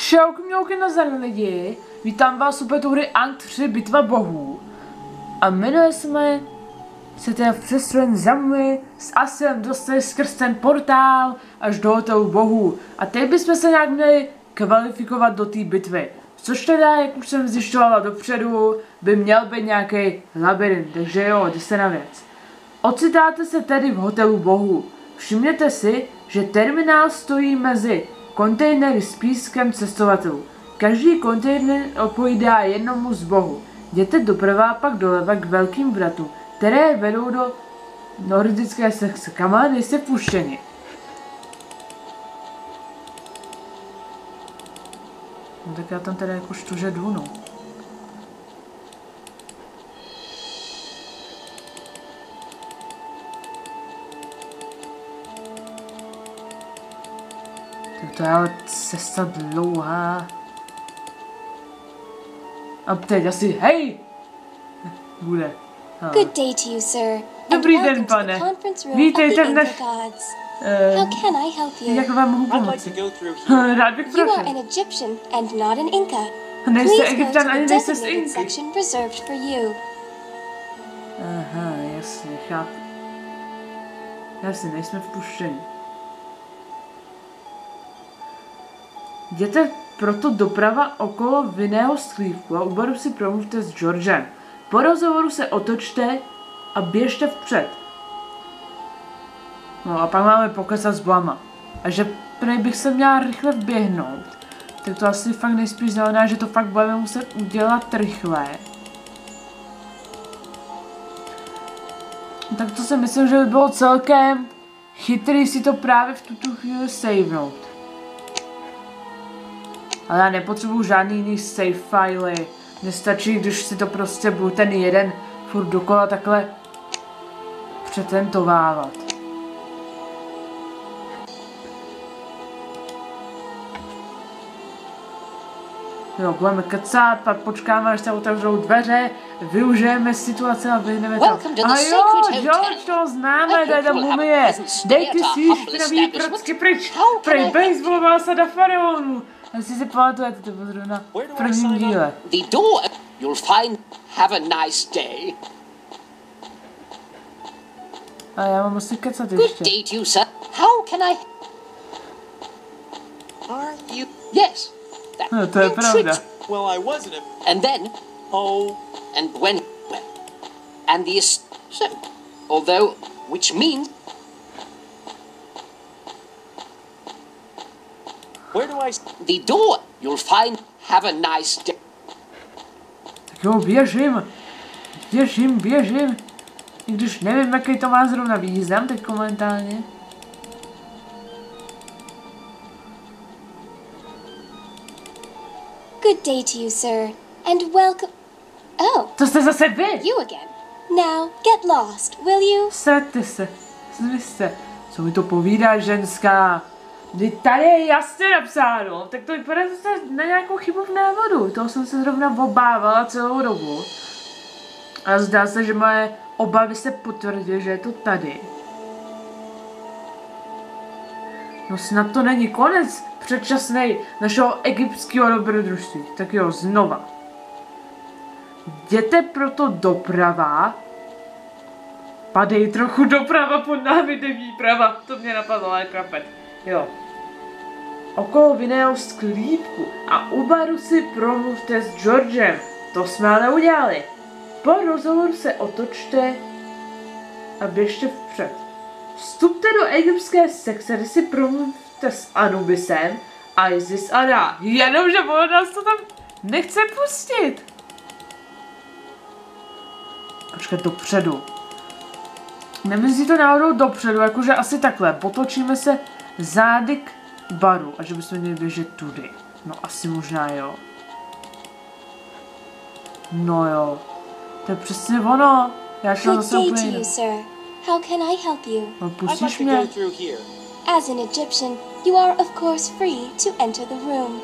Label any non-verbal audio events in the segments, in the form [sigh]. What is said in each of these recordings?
Čauky mňauky na zem lidi, vítám vás u Petury Ang 3 Bitva bohů. A jmenuje jsme se teda přestrojen za mnou s Asem dostali skrz ten portál až do hotelu bohů. A teď bychom se nějak měli kvalifikovat do té bitvy. Což teda, jak už jsem zjišťovala dopředu, by měl být nějaký labirint, takže jo, jde se na věc. Ocitáte se tedy v hotelu bohů. Všimněte si, že terminál stojí mezi kontejnery s pískem cestovatelů. Každý kontejner odpovídá jednomu z bohu. Jděte doprava pak doleva k velkým vratům, které vedou do nordické sekce, kam nejste puštěni. No tak já tam teda jako štuže jdu, Tak to je ale cesta dlouhá. A teď asi, hej! Bude. No. Good day to you, sir. Dobrý den, pane. Vítejte v the naš-. Eh, How can I help you? jak vám mohu I'd like pomoci? to go through here. [laughs] Rád bych You are prošel. an Egyptian and not an Inca. Nejste Please go to egyptian ani nejste z Inky. section reserved for you. Aha, jasně, chápu. Jasně, nejsme vpuštěni. Jděte proto doprava okolo vinného sklívku a u baru si promluvte s Georgem. Po rozhovoru se otočte a běžte vpřed. No a pak máme pokecat s blama. A že prej bych se měla rychle vběhnout, tak to asi fakt nejspíš znamená, že to fakt budeme muset udělat rychle. Tak to si myslím, že by bylo celkem chytrý si to právě v tuto chvíli savenout. Ale já nepotřebuju žádný jiný save file. Mně stačí, když si to prostě budu ten jeden furt dokola takhle přetentovávat. Jo, budeme kecat, pak počkáme, až se otevřou dveře, využijeme situace a vyhneme to A jo, George, Hotel. to známe, hope tady ta mumie. pleasant stay Dej ty at our si špinavý procky pryč, prej baseballová sada faraonů. Jestli si pamatujete, to bylo zrovna Where do I sign up? The door. You'll find. Have a nice day. A já mám asi kecat Good day to you, sir. How can I? Are you? Yes. That No, to je pravda. Well, I wasn't. A... And then, Oh, and when, well, and the so, although, which means where do I? the door. You'll find. Have a nice day. Tak jo, běžím. Běžím, běžím. I když nevím, jaký to má zrovna význam teď momentálně. Good day to you, sir, and welcome. Oh, To jste zase vy. you again. Now, get lost, will you? Sete se. Zmizte. Co mi to povídá, ženská? Kdy tady je jasně napsáno, tak to vypadá zase na nějakou chybu v návodu. Toho jsem se zrovna obávala celou dobu. A zdá se, že moje obavy se potvrdily, že je to tady. No snad to není konec předčasný našeho egyptského dobrodružství. Tak jo, znova. Jděte proto doprava Padej trochu doprava, pod námi jde výprava. To mě napadlo, ale krapet. Jo. Okolo vinného sklípku a u baru si promluvte s Georgem. To jsme ale udělali. Po rozhovoru se otočte a běžte vpřed. Vstupte do egyptské sekce, kde si promluvte s Anubisem, Isis a Ra. Jenomže ono nás to tam nechce pustit. Počkat dopředu. Nemyslí to náhodou dopředu, jakože asi takhle. Potočíme se zády k baru a že bychom měli běžet tudy. No asi možná jo. No jo. To je přesně ono. Já Good zase úplně sir. How can I help you? No pustíš mě? go through here. As an Egyptian, you are of course free to enter the room.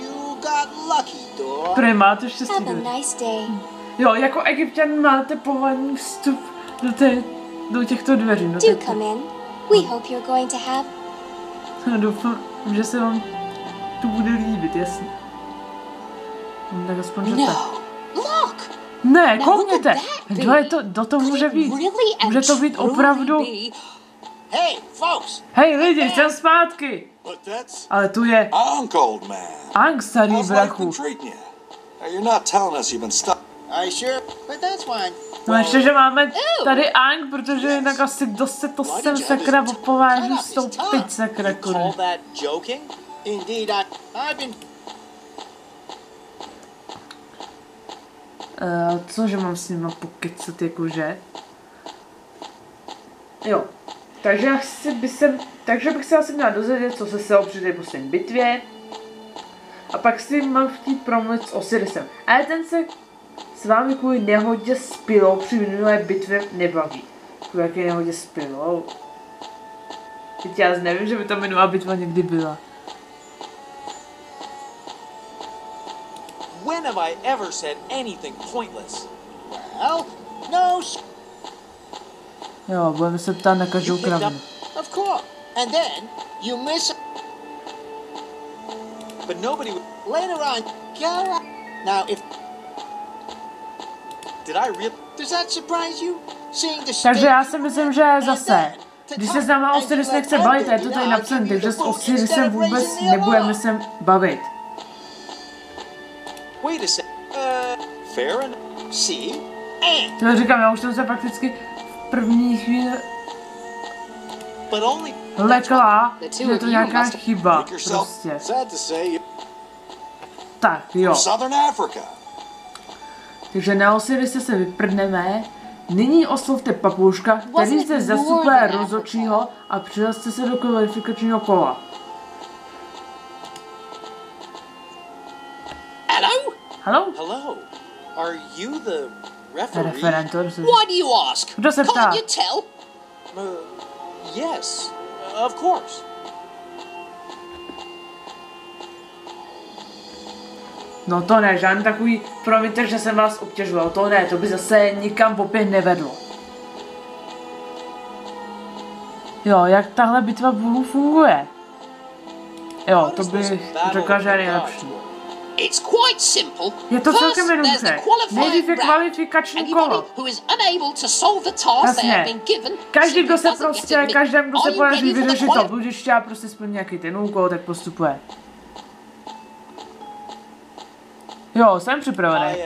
You got lucky, door. Prej, máte štěstí. Have a nice day. Jo, jako egyptian máte povolený vstup do, té, do těchto dveří. No, Do tak, come in. We hope you're going to have doufám, že se vám to bude líbit. jasně. No, tak aspoň, že tak. No. Look. Ne, koukněte. Kdo je to, kdo to může být? Může to být opravdu... be- Hey, folks! Hej lidi, jsem zpátky. Ale tu je. Ang, starý brachu. you're not telling us you've been stuck. I sure, but that's fine. No ještě, že máme tady Ang, protože jinak asi dost se to sem sakra opováží teď sakra been. Uh, cože mám s nima pokecat, jakože? Jo. Takže já si by jsem, takže bych se asi měla dozvědět, co se stalo při té poslední bitvě. A pak si mám chtít promluvit s Osirisem. Ale ten se s vámi kvůli nehodě s pilou při minulé bitvě nebaví. Kvůli jaké nehodě s pilou? Teď já nevím, že by ta minulá bitva někdy byla. When have I ever said anything pointless? Well, no, Jo, budeme se ptát na každou kravinu. of course. And then you miss But nobody. would- later on. Now, if Takže já si myslím, že zase, když se s náma Osiris nechce bavit, a je to tady napsané, takže s Osirisem vůbec nebudeme se bavit. Wait a sec. Uh, fair enough. See? And To říkám, já už jsem se prakticky v první chvíli But only. lekla, The two že je to nějaká chyba, prostě. sad to say you Tak, jo. Takže na Osirise se vyprdneme. Nyní oslovte papouška, který zde it zastupuje Northern rozočího a přihlaste se do kvalifikačního kola. Hello? Hallo? Hello. Are you the referee? Referentor se... Why do you ask? Kdo se ptá? Can't you tell? Uh, yes, of course. No to ne, žádný takový, promiňte, že jsem vás obtěžoval, to ne, to by zase nikam opět nevedlo. Jo, jak tahle bitva bohů funguje? Jo, to bych řekla, že je nejlepší. Je to celkem jednoduché. Nejdřív je kvalifikační kolo. Jasně. Každý, kdo se prostě, každému, kdo se podaří vyřešit to bludiště a prostě splní nějaký ten úkol, tak postupuje. Jo, jsem připravený. I,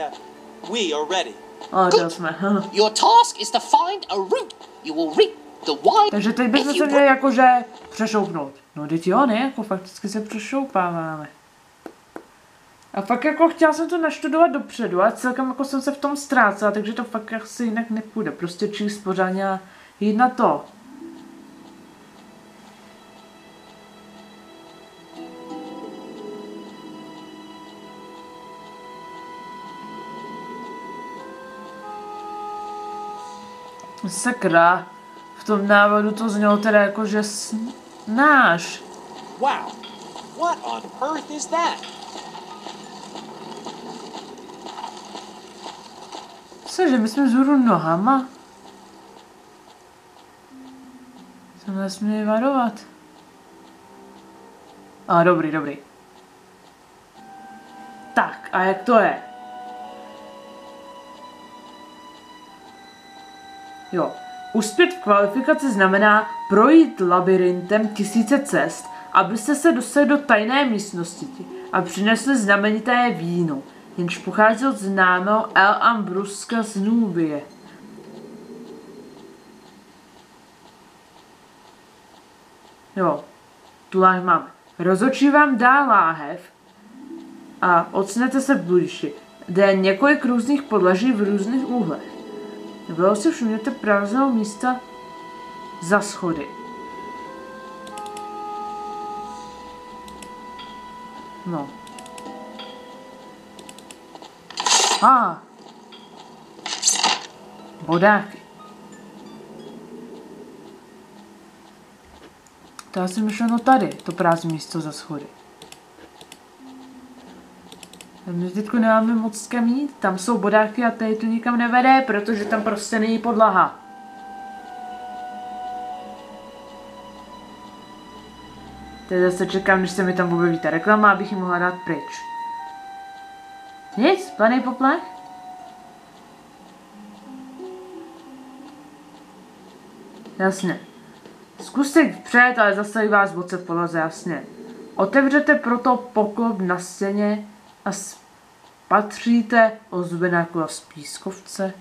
uh, we are ready. A to jsme. Your task is to find a route. You will reap the wide. Takže teď bychom se měli jakože přešoupnout. No teď jo, ne, jako fakticky se přešoupáváme. A fakt jako chtěla jsem to naštudovat dopředu, ale celkem jako jsem se v tom ztrácela, takže to fakt asi jinak nepůjde. Prostě číst pořádně a jít na to. Sakra, v tom návodu to znělo teda jako, že náš. Wow. What on earth is that? Cože, my jsme vzhůru nohama? To nás měli varovat. A dobrý, dobrý. Tak, a jak to je? Jo. Uspět v kvalifikaci znamená projít labirintem tisíce cest, abyste se dostali do tajné místnosti a přinesli znamenité víno, jenž pochází od známého El Ambruska z Nubie. Jo, tu láhev máme. Rozočí vám dá láhev a ocnete se v bludiši, kde je několik různých podlaží v různých úhlech. Bylo si všimněte prázdného místa za schody. No. A. Ah. Bodáky. To já jsem myšleno tady, to prázdné místo za schody. My teď nemáme moc kam jít, tam jsou bodáky a tady to nikam nevede, protože tam prostě není podlaha. Teď zase čekám, než se mi tam objeví ta reklama, abych ji mohla dát pryč. Nic, planý poplach? Jasně. Zkuste vpřed, ale zastaví vás boce v poloze, jasně. Otevřete proto poklop na stěně a spatříte ozdobená kola z pískovce.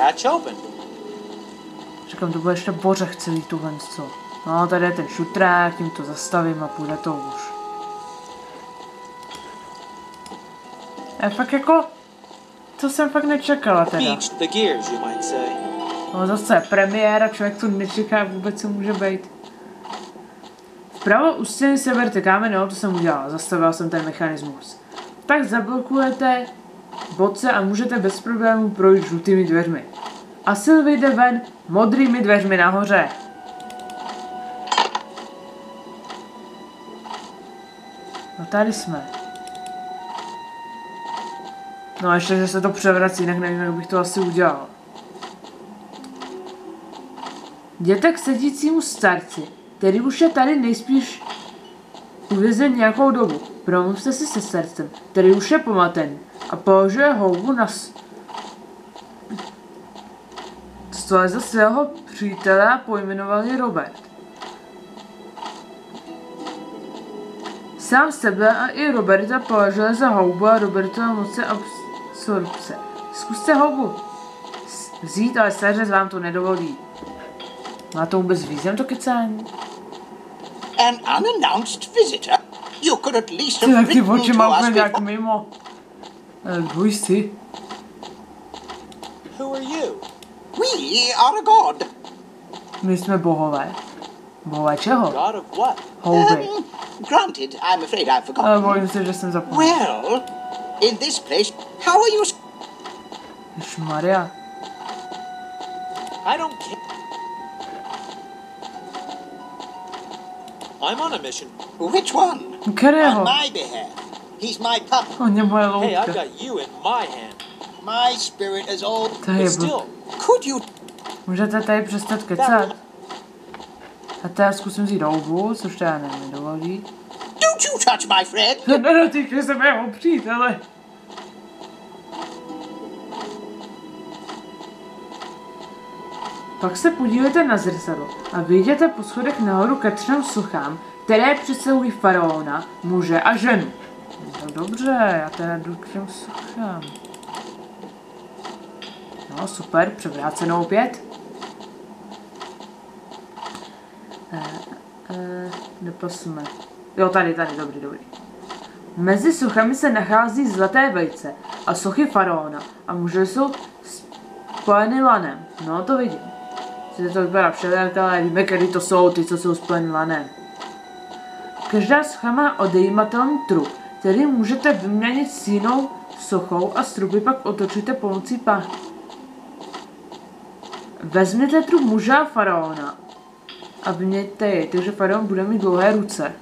Hatch open. Říkám, to bude ještě bořech celý tuhle co. No, tady je ten šutrák, tím to zastavím a půjde to už. A fakt jako, to jsem fakt nečekala teda. The gears, you might say. No zase premiéra, člověk to nečeká vůbec, co může být. Vpravo u stěny seberte kámen, no to jsem udělala, zastavila jsem ten mechanismus. Tak zablokujete bodce a můžete bez problémů projít žlutými dveřmi. A sil vyjde ven modrými dveřmi nahoře. No tady jsme. No a ještě, že se to převrací, jinak nevím, jak bych to asi udělal. Jděte k sedícímu starci, který už je tady nejspíš uvězen nějakou dobu. Promluvte si se starcem, který už je pomaten a položuje houbu na s... stole za svého přítele a pojmenovali Robert. Sám sebe a i Roberta považuje za houbu a Robertova moci absorpce. Zkuste houbu vzít, ale stařec vám to nedovolí. Má to vůbec význam to kecání? An unannounced visitor? You could at least have written to us before. mimo. Eh, Dvoj. Who are you? We are a god. My jsme bohové. Bohové čeho? God of what? Houby. Um, granted, I'm afraid I've Ale forgotten. bojím se, že jsem zapomněl. Well, in this place, how are you? Maria. I don't care. I'm on a mission. Which one? Kterého? On my behalf. He's my pup. On je moje Hey, I've got you in my hand. My spirit is old. But still, Could you? Můžete tady přestat kecat? A teď zkusím vzít houbu, což teda nedovolí. Don't you touch my friend. Nedotýkej se mého přítele. Pak se podívejte na zrcadlo a vyjděte po schodech nahoru ke třem sochám, které představují faraona, muže a ženu. No dobře, já teda jdu k těm sochám. No super, převráceno opět. Eh, eh, nepasujeme. Jo, tady, tady, dobrý, dobrý. Mezi sochami se nachází zlaté vejce a sochy faraona a muže jsou spojeny lanem. No to vidím. Sice to vypadá všelijak, ale víme, který to jsou ty, co jsou lanem. Každá socha má odejímatelný trup, který můžete vyměnit s jinou sochou a strupy pak otočíte pomocí pá. Vezměte trup muže a faraona a vyměňte jej, takže faraon bude mít dlouhé ruce.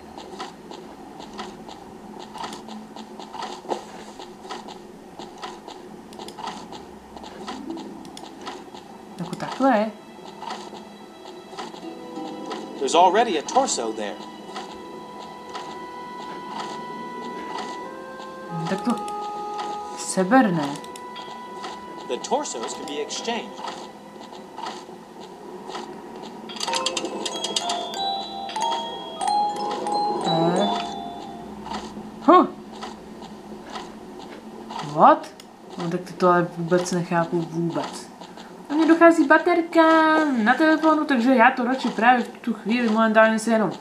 Jako takhle. Already a torso there. No, Tak to seber ne. The torsos can be exchanged. Eh. Huh. What? No tak to ale vůbec nechápu vůbec. Dochází baterka na telefonu, takže já to radši právě v tu chvíli momentálně se jenom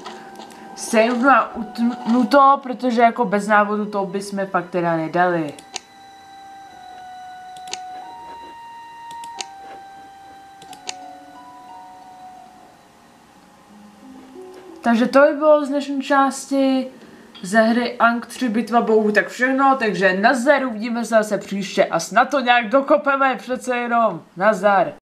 savenu a utnu to, protože jako bez návodu to bychom fakt teda nedali. Takže to by bylo z dnešní části ze hry Ang 3 bitva bohů tak všechno, takže nazdar, uvidíme se zase příště a snad to nějak dokopeme přece jenom. Nazdar.